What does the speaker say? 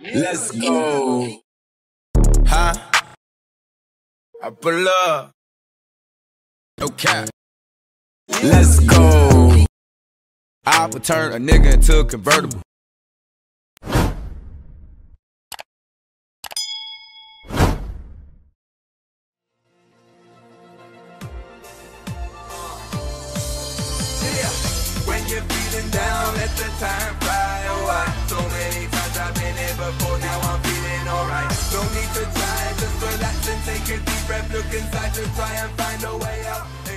Let's go. Huh? I pull up. No cap. Let's go. I will turn a nigga into a convertible. When you're feeling down, let the time a deep breath. Look inside to try and find a way out.